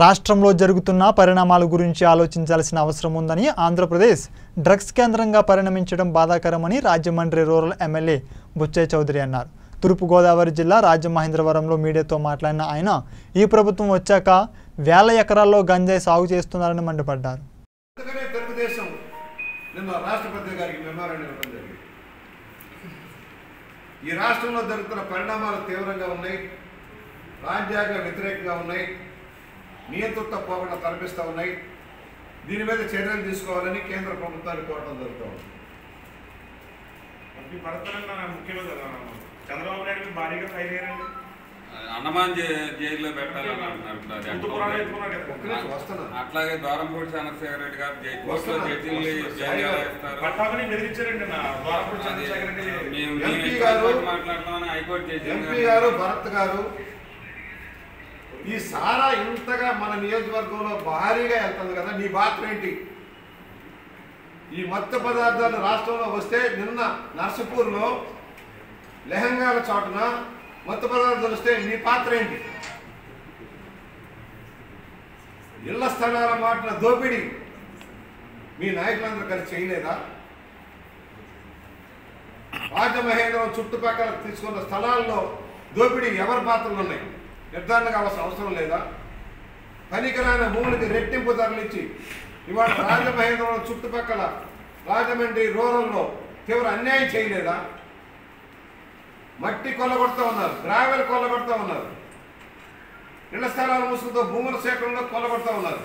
రాష్ట్రంలో జరుగుతున్న పరిణామాల గురించి ఆలోచించాల్సిన అవసరం ఉందని ఆంధ్రప్రదేశ్ డ్రగ్స్ కేంద్రంగా పరిణమించడం బాధాకరమని రాజమండ్రి రూరల్ ఎమ్మెల్యే బుచ్చయ్య చౌదరి అన్నారు. తూర్పుగోదావరి జిల్లా రాజమహేంద్రవరంలో మీడియాతో మాట్లాడిన ఆయన ఈ ప్రభుత్వం వచ్చాక వేల ఎకరాల్లో గంజాయి సాగు చేస్తున్నారని మండిపడ్డారు. ఈ రాష్ట్రంలో జరుగుతున్న పరిణామాలు తీవ్రంగా ఉన్నాయి. రాజ్యాంగ వ్యతిరేకంగా ఉన్నాయి. నియంతృత్వ పోకుండా కనిపిస్తూ ఉన్నాయి. దీని మీద చర్యలు తీసుకోవాలని కేంద్ర ప్రభుత్వాన్ని కోరడం జరుగుతూ ఉంది చంద్రబాబు నాయుడు భారీగా ఫైల్ అయ్యారండి అన్నమాన్ జై- జైల్లో పెట్టాలని అంటున్నారు అట్లాగే ద్వారంపూడి చంద్రశేఖర రెడ్డి గారు. జైలు మాట్లాడుతున్నామని హైకోర్టు జడ్జి ఎంపీ గారు భరత్ గారు ఈ సారా ఇంతగా మన నియోజకవర్గంలో భారీగా వెళ్తుంది కదా నీ పాత్ర ఏంటి? ఈ మత్తు పదార్థాలు రాష్ట్రంలో వస్తే నిన్న నర్సపూర్లో లెహంగాల చాటున మత్తు పదార్థాలు వస్తే నీ పాత్ర ఏంటి? ఇళ్ళ స్థలాల మాటల దోపిడీ మీ నాయకులందరూ కలిసి చేయలేదా? రాజమహేంద్రం చుట్టుపక్కల తీసుకున్న స్థలాల్లో దోపిడీ ఎవరి పాత్రలు ఉన్నాయి? నిర్ధారణ కావాల్సిన అవసరం లేదా? పనికిరాని భూములకి రెట్టింపు ధరలు ఇచ్చి ఇవాళ రాజమహేంద్రం చుట్టుపక్కల రాజమండ్రి రూరల్లో తీవ్ర అన్యాయం చేయలేదా? మట్టి కొల్లగొడుతూ ఉన్నారు గ్రావెల్ కొల్లగొడుతూ ఉన్నారు. ఇళ్ళ స్థలాల ముసుగుతో భూముల సేకరణలో కొల్లగొడుతూ ఉన్నారు.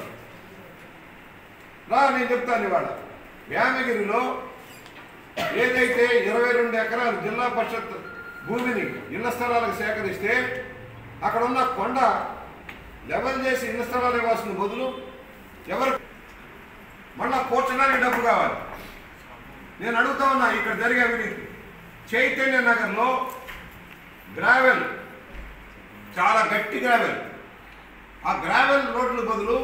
రా నేను చెప్తాను ఇవాళ. వ్యామగిరిలో ఏదైతే ఇరవై రెండు ఎకరాలు జిల్లా పరిషత్ భూమిని ఇళ్ళ స్థలాలకు సేకరిస్తే అక్కడ ఉన్న కొండ లెవెల్ చేసి ఇన్న స్థలాలు ఇవ్వాల్సిన బదులు ఎవరు మళ్ళా కూర్చడానికి డబ్బు కావాలి. నేను అడుగుతా ఉన్నా ఇక్కడ జరిగే అవినీతి. చైతన్య నగర్లో గ్రావెల్ చాలా గట్టి గ్రావెల్ ఆ గ్రావెల్ రోడ్ల బదులు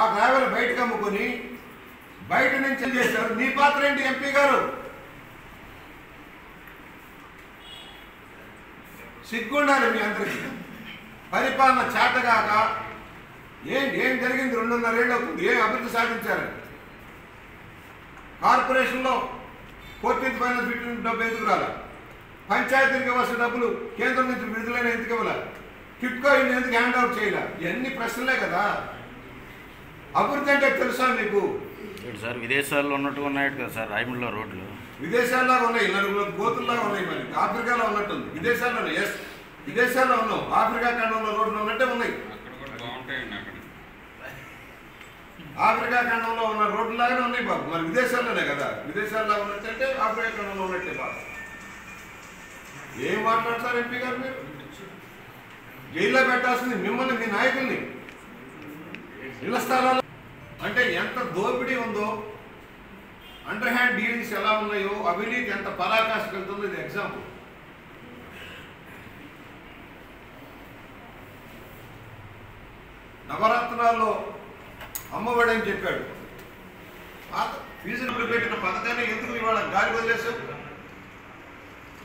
ఆ గ్రావెల్ బయటకు అమ్ముకొని బయట నుంచి చేశారు. నీ పాత్ర ఏంటి ఎంపీ గారు? సిగ్గుండాలి మీ అందరికీ. పరిపాలన చేతగాక ఏం ఏం జరిగింది రెండున్నరేళ్ళు అవుతుంది ఏం అభివృద్ధి సాధించారు? కార్పొరేషన్లో ఫోర్టీన్త్ ఫైనాన్స్ ఫిఫ్టీన్ డబ్బు ఎందుకు రాలే? పంచాయతీలకు ఇవ్వాల్సిన డబ్బులు కేంద్రం నుంచి విడుదలైన ఎందుకు ఇవ్వాల? టిప్కో ఇల్లు ఎందుకు హ్యాండ్ అవుట్ చేయాలి? ఇవన్నీ ప్రశ్నలే కదా. అభివృద్ధి అంటే తెలుసా మీకు? సార్ విదేశాల్లో ఉన్నట్టు ఉన్నాయి కదా సార్ రాయమండ్రిలో రోడ్లు. విదేశాల్లో ఉన్నాయి నలుగురు గోతుల్లాగా ఉన్నాయి మరి. ఆఫ్రికాలో ఉన్నట్టుంది. విదేశాల్లో ఎస్ విదేశాల్లో ఉన్నాం ఆఫ్రికా ఖండంలో రోడ్లు ఉన్నట్టే ఉన్నాయి. అక్కడ కూడా బాగుంటాయండి అక్కడ. ఆఫ్రికా ఖండంలో ఉన్న రోడ్లు లాగానే ఉన్నాయి బాబు. మరి విదేశాల్లోనే కదా. విదేశాల్లో ఉన్నట్టంటే ఆఫ్రికా ఖండంలో ఉన్నట్టే బాబు. ఏం మాట్లాడతారు ఎంపీ గారు మీరు? జైల్లో పెట్టాల్సింది మిమ్మల్ని మీ నాయకుల్ని. ఇళ్ళ స్థలాలు అంటే ఎంత దోపిడీ ఉందో అండర్ హ్యాండ్ డీలింగ్స్ ఎలా ఉన్నాయో అవినీతి ఎంత పరాకాష్కి వెళ్తుందో ఇది ఎగ్జాంపుల్ నవరత్నాల్లో అమ్మఒడి అని చెప్పాడు ఫీజులు పెట్టిన పథకాన్ని ఎందుకు ఇవాళ గాలి వదిలేసావు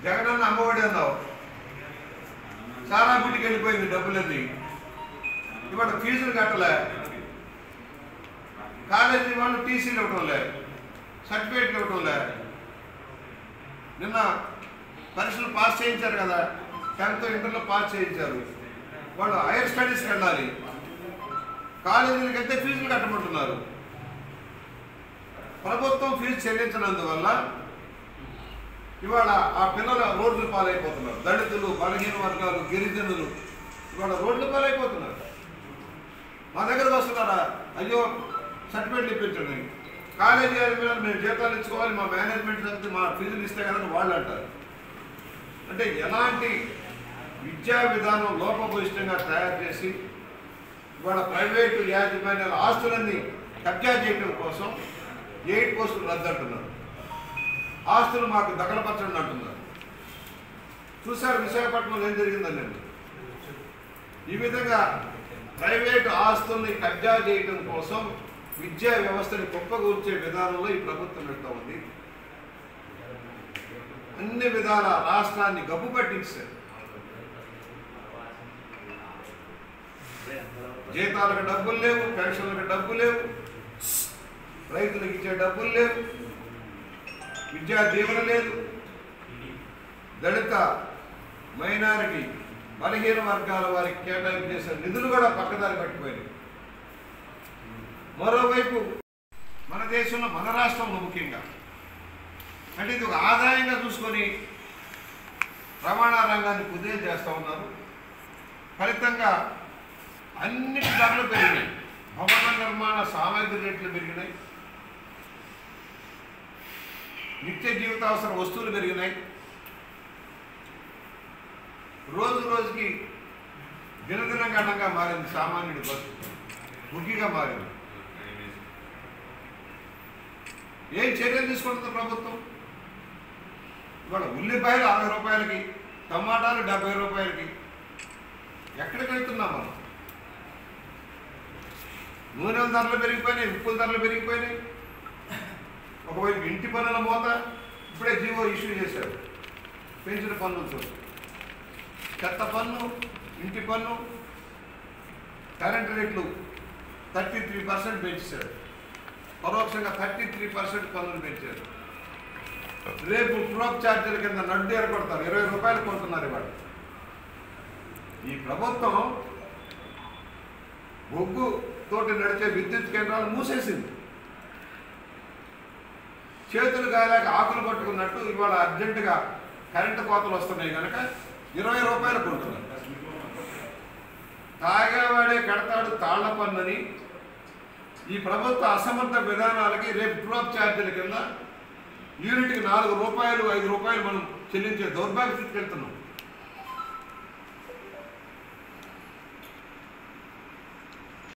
జగనన్న అమ్మఒడి అన్నావు. చాలా బిడ్డకి వెళ్ళిపోయింది డబ్బులన్నీ. ఇవాళ ఫీజులు కట్టలే. కాలేజీ వాళ్ళు టీసీలు ఇవ్వటం లే సర్టిఫికేట్లు ఇవ్వటం లే నిన్న పరీక్షలు పాస్ చేయించారు కదా టెన్త్ ఇంటర్లో పాస్ చేయించారు. వాళ్ళు హైయర్ స్టడీస్కి వెళ్ళాలి. కాలేజీలకు వెళ్తే ఫీజులు కట్టమంటున్నారు. ప్రభుత్వం ఫీజు చెల్లించినందువల్ల ఇవాళ ఆ పిల్లల రోడ్లు పాలైపోతున్నారు. దళితులు బలహీన వర్గాలు గిరిజనులు ఇవాళ రోడ్లు పాలైపోతున్నారు. మా దగ్గరకు వస్తున్నారా? అయ్యో సర్టిఫికేట్లు ఇప్పించండి. కాలేజీ మీద మేము జీతాలు ఇచ్చుకోవాలి మా మేనేజ్మెంట్ సంగతి మా ఫీజులు ఇస్తే కదా వాళ్ళు అంటారు. అంటే ఎలాంటి విద్యా విధానం లోపభూయిష్టంగా తయారు చేసి ఇవాళ ప్రైవేటు యాజమాన్యాల ఆస్తులన్నీ కబ్జా చేయడం కోసం ఎయిట్ పోస్టులు రద్దు అంటున్నారు. ఆస్తులు మాకు దగలపరచండి అంటున్నారు. చూసారు విశాఖపట్నంలో ఏం జరిగిందని నేను ఈ విధంగా ప్రైవేటు ఆస్తుల్ని కబ్జా చేయడం కోసం విద్యా వ్యవస్థని కుప్పగూర్చే విధానంలో ఈ ప్రభుత్వం వెళ్తా ఉంది. అన్ని విధాల రాష్ట్రాన్ని గబ్బు పట్టించారు జీతాలకు డబ్బులు లేవు పెన్షన్లకు డబ్బులు లేవు రైతులకు ఇచ్చే డబ్బులు లేవు విద్యా దీవెన లేదు. దళిత మైనారిటీ బలహీన వర్గాల వారికి కేటాయింపు చేసిన నిధులు కూడా పక్కదారి పట్టిపోయినాయి. మరోవైపు మన దేశంలో మన రాష్ట్రంలో ముఖ్యంగా. అంటే ఇది ఒక ఆదాయంగా చూసుకొని రవాణా రంగాన్ని కుదేలు చేస్తూ ఉన్నారు. ఫలితంగా అన్ని ధరలు పెరిగినాయి. భవన నిర్మాణ సామాగ్రి రేట్లు పెరిగినాయి. నిత్య జీవితావసర వస్తువులు పెరిగినాయి. రోజు రోజుకి దినదిన గణంగా మారింది సామాన్యుడి పరిస్థితి. ముగ్గిగా మారింది. ఏం చర్యలు తీసుకుంటుంది ప్రభుత్వం? ఇవాళ ఉల్లిపాయలు అరవై రూపాయలకి టమాటాలు డెబ్బై రూపాయలకి. ఎక్కడికి వెళ్తున్నాం మనం? నూనెల ధరలు పెరిగిపోయినాయి ఉప్పుల ధరలు పెరిగిపోయినాయి. ఒకవైపు ఇంటి పన్నుల మోత ఇప్పుడే జీవో ఇష్యూ చేశారు. పెంచిన పన్నులతో. చెత్త పన్ను ఇంటి పన్ను కరెంటు రేట్లు థర్టీ త్రీ పర్సెంట్ పెంచారు పరోక్షంగా థర్టీ త్రీ పర్సెంట్ పన్నులు పెంచారు. రేపు ప్రోప్ ఛార్జీల కింద నడ్డు ఏర్పడతారు. ఇరవై రూపాయలు కొంటున్నారు ఇవాళ. ఈ ప్రభుత్వం బొగ్గు తోటి నడిచే విద్యుత్ కేంద్రాలు మూసేసింది. చేతులు కాలేక ఆకులు పట్టుకున్నట్టు ఇవాళ అర్జెంటుగా కరెంటు కోతలు వస్తున్నాయి కనుక ఇరవై రూపాయలు కొంటున్నారు. తాగేవాడే కడతాడు తాళ్ళ పన్నుని ఈ ప్రభుత్వ అసమర్థ విధానాలకి రేపు డ్రాప్ ఛార్జీల కింద యూనిట్కి నాలుగు రూపాయలు ఐదు రూపాయలు మనం చెల్లించే దౌర్భాగ్య స్థితికి వెళ్తున్నాం.